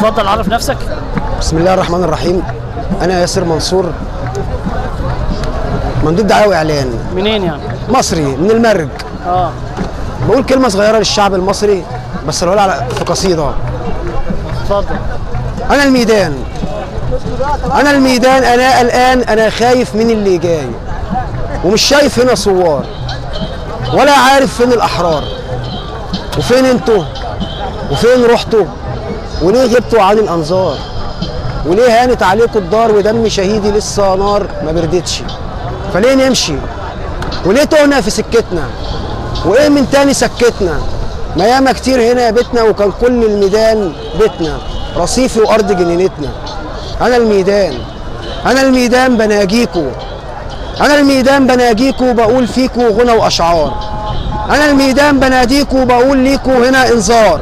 اتفضل عرف نفسك. بسم الله الرحمن الرحيم. أنا ياسر منصور. مندوب دعايه واعلان منين يعني؟ مصري من المرج. آه. بقول كلمة صغيرة للشعب المصري بس هقولها على في قصيدة. اتفضل. أنا الميدان. أنا الميدان أنا الآن أنا خايف من اللي جاي. ومش شايف هنا ثوار ولا عارف فين الأحرار. وفين أنتوا؟ وفين رحتوا وليه غبتوا عن الأنظار؟ وليه هانت عليكم الدار ودم شهيدي لسه نار ما بردتش؟ فليه نمشي؟ وليه تهنا في سكتنا؟ وإيه من تاني سكتنا؟ ما ياما كتير هنا يا بيتنا وكان كل الميدان بيتنا رصيفي وأرض جنينتنا. أنا الميدان أنا الميدان بناجيكو. أنا الميدان بناجيكو بقول فيكو غنى وأشعار. أنا الميدان بناديكو بقول ليكو هنا إنذار.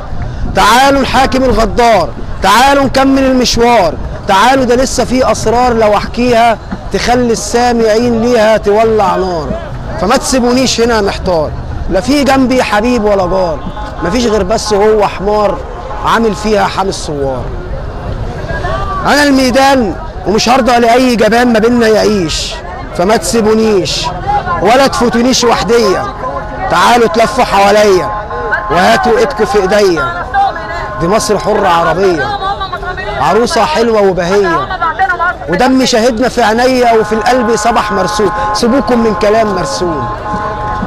تعالوا الحاكم الغدار تعالوا نكمل المشوار تعالوا ده لسه في أسرار لو أحكيها تخلي السامعين ليها تولع نار. فما تسيبونيش هنا محتار لا في جنبي حبيب ولا جار مفيش غير بس هو حمار عامل فيها حامي الثوار. أنا الميدان ومش هرضى لأي جبان ما بينا يعيش فما تسيبونيش ولا تفوتونيش وحديه تعالوا تلفوا حواليا وهاتوا ايدكم في إيديا. دي مصر حرة عربية. عروسة حلوة وبهية. ودم شاهدنا في عينيا وفي القلب صبح مرسوم. سيبوكم من كلام مرسوم.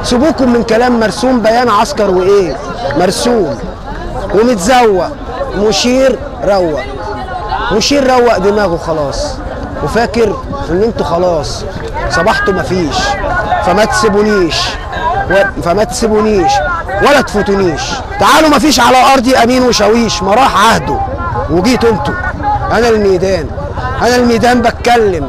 سيبوكم من كلام مرسوم بيان عسكر وإيه؟ مرسوم. ومتزوق. مشير روق. مشير روق دماغه خلاص. وفاكر إن أنتوا خلاص. صبحتوا مفيش فما تسيبونيش. فما تسيبونيش ولا تفوتونيش. تعالوا مفيش على أرضي أمين وشاويش. ما راح عهده. وجيتوا أنتوا. أنا الميدان. أنا الميدان بتكلم.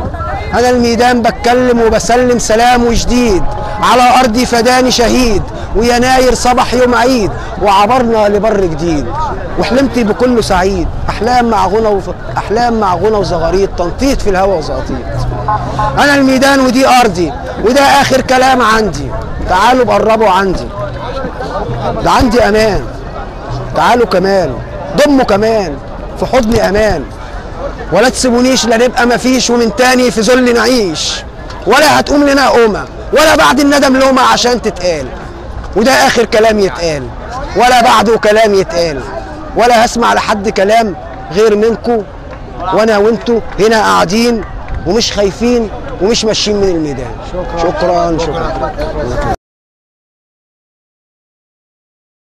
أنا الميدان بتكلم وبسلم سلام وجديد. على أرضي فداني شهيد. ويناير صبح يوم عيد. وعبرنا لبر جديد. وحلمت بكله سعيد. أحلام مع غنى وف... أحلام مع غنى وزغاريط. تنطيط في الهوا وزقاطيط أنا الميدان ودي أرضي. وده آخر كلام عندي. تعالوا بقربوا عندي. ده عندي أمان. تعالوا كمان. ضموا كمان. في حضني أمان. ولا تسيبونيش لا نبقى مفيش ومن تاني في ذل نعيش. ولا هتقوم لنا قومة. ولا بعد الندم لومة عشان تتقال. وده آخر كلام يتقال. ولا بعده كلام يتقال. ولا هسمع لحد كلام غير منكو. وأنا وأنتو هنا قاعدين ومش خايفين ومش ماشيين من الميدان شكرا شكرا, شكرا.